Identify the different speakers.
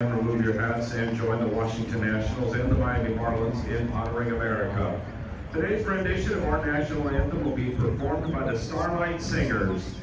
Speaker 1: Remove your hats and join the Washington Nationals and the Miami Marlins in honoring America. Today's rendition of our national anthem will be performed by the Starlight Singers.